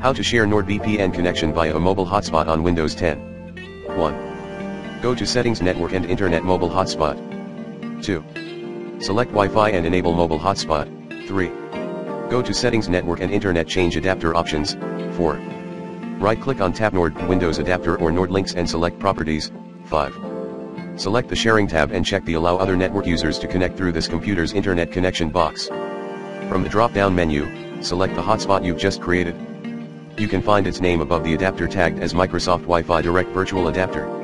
How to share NordVPN connection via a mobile hotspot on Windows 10. 1. Go to Settings Network and Internet Mobile Hotspot. 2. Select Wi-Fi and enable mobile hotspot. 3. Go to Settings Network and Internet Change Adapter Options. 4. Right-click on TAP Nord Windows Adapter or NordLynx and select Properties. 5. Select the Sharing tab and check the Allow other network users to connect through this computer's internet connection box. From the drop-down menu, select the hotspot you've just created. You can find its name above the adapter tagged as Microsoft Wi-Fi Direct Virtual Adapter.